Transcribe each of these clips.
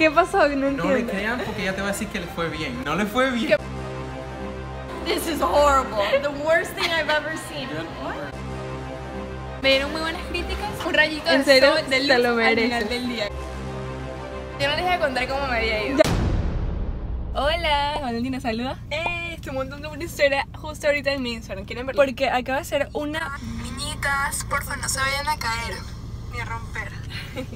¿Qué pasó? No No le entiendo. crean porque ella te va a decir que le fue bien. No le fue bien. This is horrible. The worst thing I've ever seen. Me dieron muy buenas críticas. Un rayito En de serio, sol de te luz lo al mereces. final del día. Yo no les voy a contar cómo me había ido. Hola, Valentina, saluda. Eh, estoy montando una historia justo ahorita en mi Instagram. ¿Quieren verla? Porque acaba de ser una... Niñitas, porfa, no se vayan a caer ni a romper.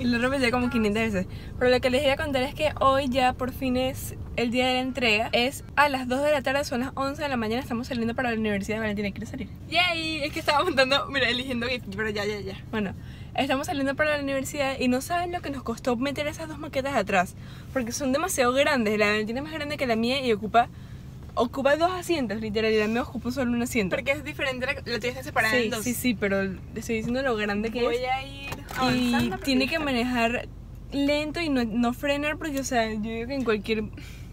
Y lo ya como 500 veces. Pero lo que les voy a contar es que hoy ya por fin es el día de la entrega. Es a las 2 de la tarde, son las 11 de la mañana. Estamos saliendo para la Universidad de Valentina. ¿Quieres salir? Yay, es que estaba montando, mira, eligiendo gift, pero ya, ya, ya. Bueno, estamos saliendo para la universidad y no saben lo que nos costó meter esas dos maquetas atrás. Porque son demasiado grandes. La de Valentina es más grande que la mía y ocupa... Ocupa dos asientos, literal, y la mía ocupa solo un asiento. Porque es diferente, la, la está separada Sí, en dos. sí, sí, pero estoy diciendo lo grande que Voy es. a ir Y tiene que manejar lento y no, no frenar porque, o sea, yo digo que en cualquier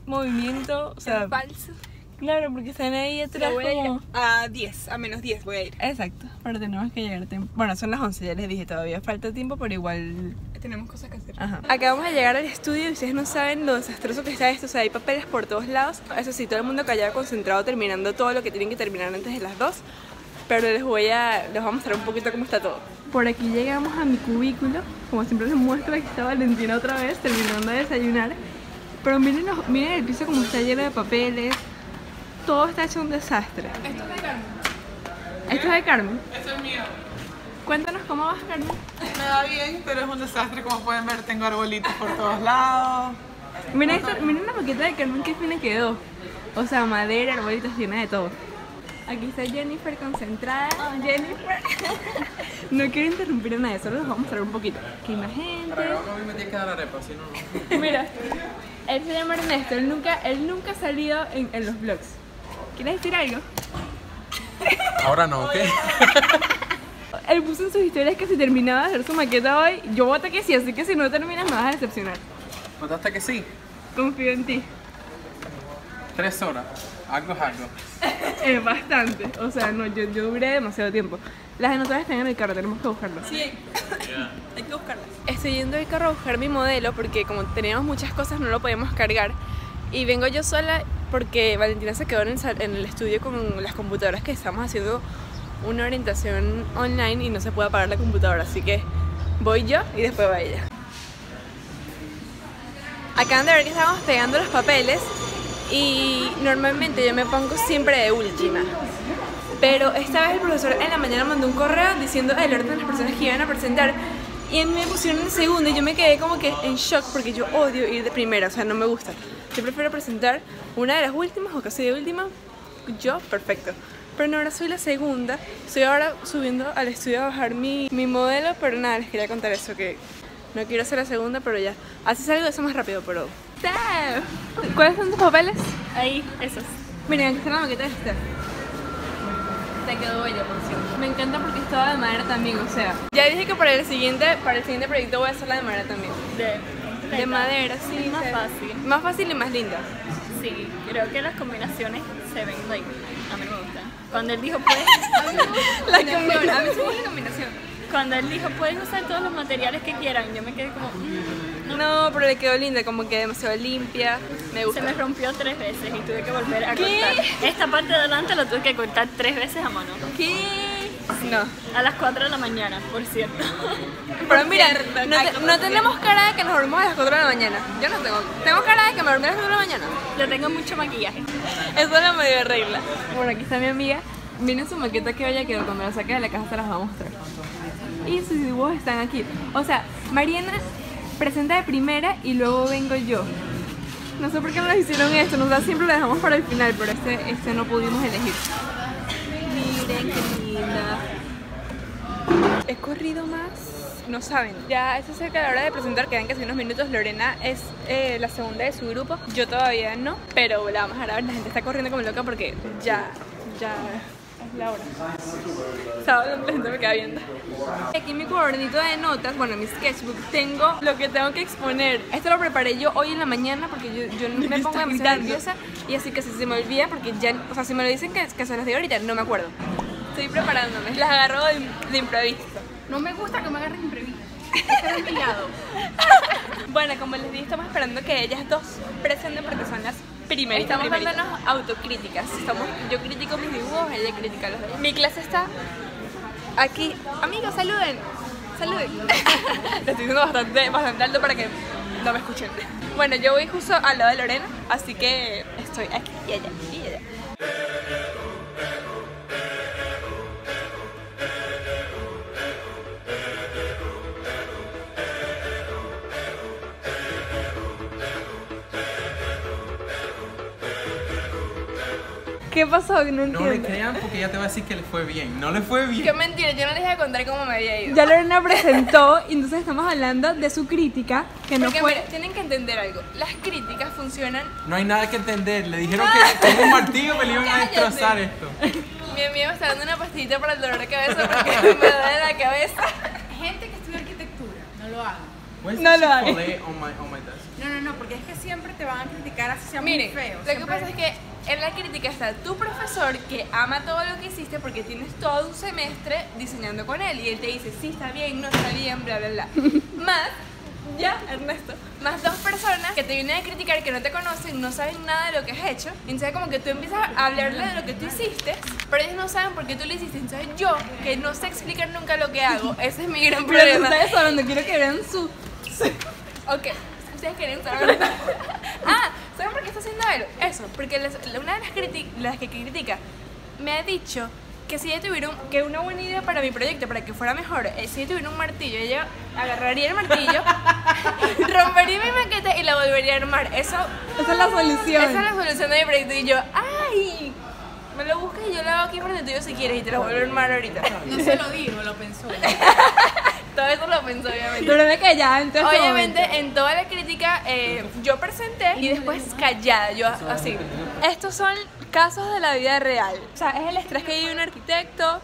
movimiento, o sea, falso. claro, porque están ahí atrás voy a ir como... a 10, a menos 10 voy a ir. Exacto, pero tenemos que llegar tiempo. Bueno, son las 11, ya les dije, todavía falta tiempo, pero igual... Tenemos cosas que hacer. Ajá. Acabamos de llegar al estudio y ustedes no saben lo desastroso que está esto, o sea, hay papeles por todos lados. Eso sí, todo el mundo callado, concentrado, terminando todo lo que tienen que terminar antes de las 2. Pero les voy a, les voy a mostrar un poquito cómo está todo. Por aquí llegamos a mi cubículo. Como siempre les muestro, aquí está Valentina otra vez, terminando de desayunar. Pero miren, los- miren el piso como está lleno de papeles. Todo está hecho un desastre. Esto es de Carmen. Esto es de Carmen. Esto es mío. Cuéntanos cómo vas, Carmen. Me va bien, pero es un desastre. Como pueden ver, tengo arbolitos por todos lados. Miren, esta, miren la maqueta de Carmen que fina quedó. O sea, madera, arbolitos, llena de todo. Aquí está Jennifer concentrada. Jennifer. no quiero interrumpir a nadie, solo les voy a mostrar un poquito. Aquí hay más gente. Pero creo que a mí me tiene que dar arepa, si no, no. Mira, él se llama Ernesto, él nunca, él nunca ha salido en, en los vlogs. ¿Quieres decir algo? Ahora no, ¿ok? Él puso en sus historias que si terminaba de hacer su maqueta hoy, yo voto que sí, así que si no terminas me vas a decepcionar. ¿Notaste que sí? Confío en ti. Tres horas. Algo es algo. Es bastante. O sea, no, yo, yo duré demasiado tiempo. Las de nosotras están en el carro, tenemos que buscarlas. Sí, hay que buscarlas. Estoy yendo al carro a buscar mi modelo porque como teníamos muchas cosas no lo podíamos cargar. Y vengo yo sola porque Valentina se quedó en el, en el estudio con las computadoras que estamos haciendo una orientación online y no se puede apagar la computadora. Así que voy yo y después va ella. Acaban de ver que estábamos pegando los papeles y normalmente yo me pongo siempre de última. Pero esta vez el profesor en la mañana mandó un correo diciendo el orden de las personas que iban a presentar. Y me pusieron en segundo y yo me quedé como que en shock porque yo odio ir de primera, o sea, no me gusta. Yo prefiero presentar una de las últimas o casi de última. Yo, perfecto. Pero no, ahora soy la segunda. Estoy ahora subiendo al estudio a bajar mi, mi modelo, pero nada, les quería contar eso, que no quiero ser la segunda, pero ya. Así salgo de eso más rápido, pero... ¡Steph! ¿Cuáles son tus papeles? Ahí, esos. Miren, aquí está la maqueta de Steph. Te quedó bella, por cierto. Me encanta porque es toda de madera también, o sea. Ya dije que para el siguiente, para el siguiente proyecto voy a hacer la de madera también. De, De madera, sí. Es más se- fácil. Más fácil y más linda. Sí, creo que las combinaciones se ven, like, a mí me gustan. Cuando él dijo, puedes... La combinación. A mí me gusta la combinación. Cuando él dijo, pueden usar todos los materiales que quieran, yo me quedé como... mm, No, pero le quedó linda, como que demasiado limpia. Me Se gusta. me rompió tres veces y tuve que volver a ¿Qué? cortar. Esta parte de adelante lo tuve que cortar tres veces a mano. ¿Qué? No. A las 4 de la mañana, por cierto. Pero mira, no, te- no tenemos cara de que nos dormimos a las 4 de la mañana. Yo no tengo. Tengo cara de que me dormí a las 4 de la mañana. Le tengo mucho maquillaje. Eso es la medio regla. Bueno, aquí está mi amiga. Miren su maqueta que vaya quedó. Cuando la saque de la caja se las voy a mostrar. Y sus dibujos están aquí. O sea, Mariana presenta de primera y luego vengo yo. No sé por qué no nos hicieron esto. Nosotros siempre lo dejamos para el final, pero este, este no pudimos elegir. Miren qué linda. He corrido más. No saben. Ya es acerca de la hora de presentar, quedan casi unos minutos. Lorena es eh, la segunda de su grupo. Yo todavía no, pero la vamos a ver. La gente está corriendo como loca porque ya, ya es la hora. Sábado la gente me queda viendo. Aquí en mi cuadernito de notas, bueno, en mi sketchbook, tengo lo que tengo que exponer. Esto lo preparé yo hoy en la mañana porque yo, yo me pongo demasiado nerviosa y así que si se me olvida, porque ya, o sea, si me lo dicen que, que se los digo ahorita, no me acuerdo. Estoy preparándome, las agarro de, de imprevisto. No me gusta que me agarren imprevisto. Bueno, como les dije, estamos esperando que ellas dos presenten porque son las primeras. Estamos dándonos autocríticas. Estamos, yo critico mis dibujos, ella critica los de ella. Mi clase está aquí. Amigos, saluden. Saluden. Le estoy diciendo bastante, bastante alto para que no me escuchen. Bueno, yo voy justo al lado de Lorena, así que estoy aquí y allá y allá. ¿Qué pasó? No No le entiendo. crean porque ella te va a decir que le fue bien. No le fue Qué bien. mentira, yo no les iba a contar cómo me había ido. Ya Lorena presentó y entonces estamos hablando de su crítica, que no Porque fue... mira, tienen que entender algo. Las críticas funcionan. No hay nada que entender. Le dijeron que con un martillo me le iban a destrozar esto. Mi amiga me está dando una pastillita para el dolor de cabeza porque me duele la cabeza. Gente que estudia arquitectura, no lo hagan. Where's No lo on my desk? No, no, no, porque es que siempre te van a criticar así sea Miren, muy feo. lo que pasa es que en la crítica está tu profesor que ama todo lo que hiciste porque tienes todo un semestre diseñando con él y él te dice sí está bien, no está bien, bla bla bla. Más, ya, Ernesto, más dos personas que te vienen a criticar que no te conocen, no saben nada de lo que has hecho. Entonces como que tú empiezas a hablarle de lo que tú hiciste, pero ellos no saben por qué tú lo hiciste. Entonces yo, que no sé explicar nunca lo que hago, ese es mi gran Pero problema. ustedes hablando, quiero que vean su... Ok, ustedes quieren saber. Eso, porque les- una de las, criti- las que critica me ha dicho que si ella tuviera un- que una buena idea para mi proyecto, para que fuera mejor, eh, si ella tuviera un martillo, ella agarraría el martillo, rompería mi maqueta y la volvería a armar. Eso, Esa es la solución. esa es la solución de mi proyecto. Y yo, ¡ay! Me lo buscas y yo lo hago aquí frente tuyo si quieres y te lo vuelvo a armar ahorita. No se lo digo, lo pensó. Todo eso lo pensé, obviamente. Pero ve que ya, entonces... Obviamente en toda la crítica eh, yo presenté y después callada, yo así. Estos son casos de la vida real. O sea, es el estrés que vive un arquitecto,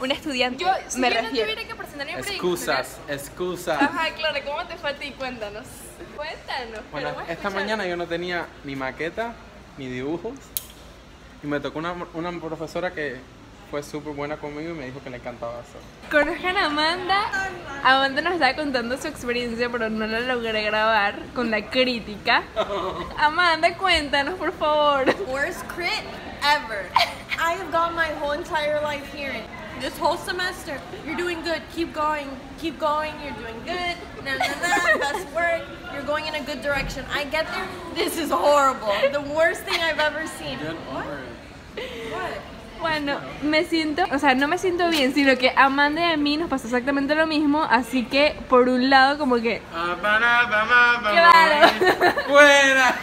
un estudiante. Yo, si me yo no refiero. tuviera que presentar mi proyecto. Excusas, excusas. Ajá, claro, ¿cómo te fue a ti? Cuéntanos. Cuéntanos. Bueno, esta mañana yo no tenía ni maqueta, ni dibujos. Y me tocó una, una profesora que fue súper buena conmigo y me dijo que le encantaba eso. Conozcan a Amanda. Amanda nos estaba contando su experiencia, pero no la logré grabar con la crítica. Amanda, cuéntanos, por favor. worst crit ever. I have gone my whole entire life hearing this whole semester. You're doing good. Keep going. Keep going. You're doing good. Na na na. Best work. You're going in a good direction. I get there. This is horrible. The worst thing I've ever seen. Bueno, me siento, o sea, no me siento bien, sino que a Amanda y a mí nos pasó exactamente lo mismo, así que por un lado como que Claro. ¡Fuera!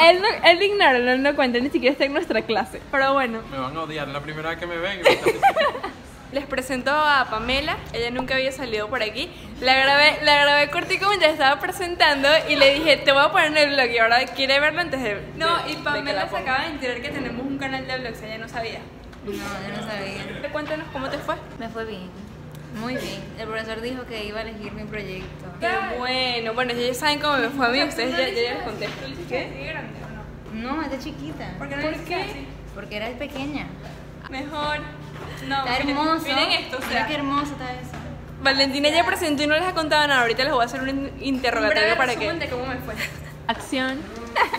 él no, él ignora, no, no cuenta, ni siquiera está en nuestra clase. Pero bueno, Me van a odiar la primera vez que me ven. Les presento a Pamela, ella nunca había salido por aquí. La grabé, la grabé cortico mientras estaba presentando y le dije, te voy a poner en el blog y ahora quiere verlo antes de... no, de- y de Pamela la se acaba de enterar que tenemos un canal de vlogs, ella no sabía. No, yo no sabía. Cuéntanos cómo te fue. Me fue bien. Muy bien. El profesor dijo que iba a elegir mi proyecto. Qué bueno, bueno, ya saben cómo me fue a mí, ustedes ya, ya les conté. No, es de chiquita. ¿Por qué no ¿Por qué? Porque era pequeña. Mejor. No, Está miren- hermoso. Miren esto, o Mira qué hermoso está eso. Valentina ya presentó y no les ha contado nada. Ahorita les voy a hacer un interrogatorio para que. de cómo me fue. Acción.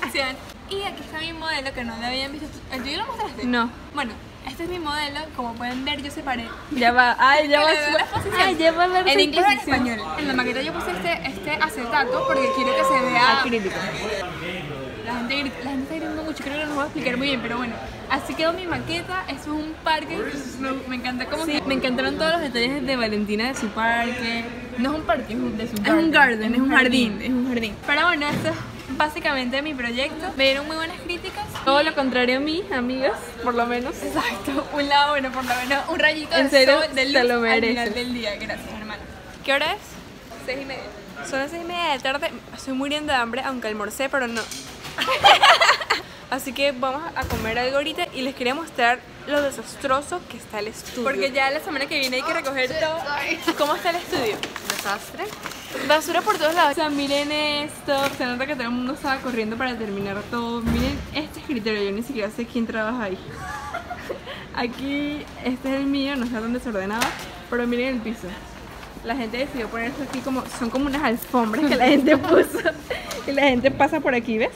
Acción. Y aquí está mi modelo que no lo habían visto. ¿El tuyo lo mostraste? No. Bueno, este es mi modelo. Como pueden ver, yo separé. Ya va, ay, ya va. Ay, ya va a ver En inglés en español. En la maqueta yo puse este, este acetato porque quiero que se vea. Crítico. La gente, la gente está gritando mucho, creo que no lo voy a explicar muy bien, pero bueno. Así quedó mi maqueta, es un parque, me, encanta cómo Sí, me encantaron todos los detalles de Valentina de su parque. No es un parque, es un, de su Es un garden, es un jardín, es un jardín. Pero bueno, esto es básicamente mi proyecto. Me dieron muy buenas críticas. Todo lo contrario a mí, amigas, por lo menos. Exacto, un lado bueno, por lo menos un rayito En de serio, sol, de luz lo al final del día. Gracias, hermano. ¿Qué hora es? Seis y media. Son las seis y media de tarde. Estoy muriendo de hambre, aunque almorcé, pero no. Así que vamos a comer algo ahorita y les quería mostrar lo desastroso que está el estudio. Porque ya la semana que viene hay que recoger todo. ¿Cómo está el estudio? Desastre. Basura por todos O lados. sea, miren esto. Se nota que todo el mundo estaba corriendo para terminar todo. Miren este escritorio. Yo ni siquiera sé quién trabaja ahí. Aquí, este es el mío. No está tan desordenado. Pero miren el piso. la gente decidió poner esto aquí como, son como unas alfombras que la gente puso y la gente pasa por aquí, ¿ves?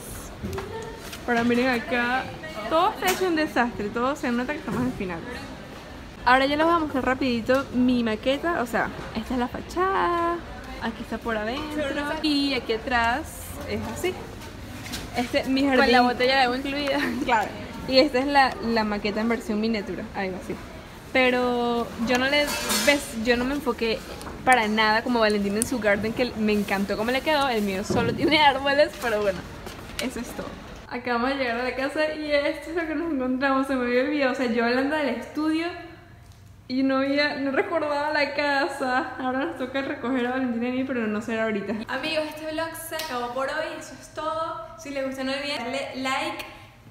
Ahora miren acá, todo está hecho un desastre, todo se nota que estamos al final. Ahora ya les voy a mostrar rapidito mi maqueta, o sea, esta es la fachada, aquí está por adentro y aquí atrás es así. Este, mi jardín. Con la botella de agua incluida. Claro. Y esta es la, la maqueta en versión miniatura, algo así. Pero yo no le ves, yo no me enfoqué para nada como Valentina en su garden, que me encantó cómo le quedó. El mío solo tiene árboles, pero bueno, eso es todo. Acabamos de llegar a la casa y esto es lo que nos encontramos. Se me había olvidado, o sea, yo hablando del estudio y no había, no recordaba la casa. Ahora nos toca recoger a Valentina y a mí, pero no será ahorita. Amigos, este vlog se acabó por hoy. Eso es todo. Si les gustó, no olviden darle like.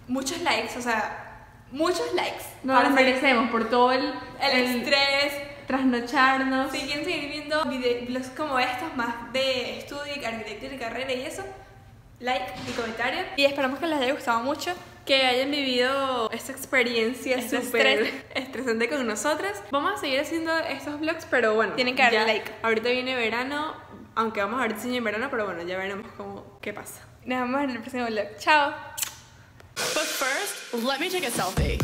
Muchos likes, o sea, muchos likes. No seguir- merecemos por todo el, El, estrés. trasnocharnos. Si quieren seguir viendo vide- vlogs como estos, más de estudio, arquitectura y carrera y eso, like y comentario. Y esperamos que les haya gustado mucho, que hayan vivido esta experiencia Este súper estresante con nosotras. Vamos a seguir haciendo estos vlogs, pero bueno. Tienen que darle ya- like. Ahorita viene verano, aunque vamos a ver diseño en verano, pero bueno, ya veremos cómo, qué pasa. Nos vemos en el próximo vlog. Chao. But first, let me take a selfie.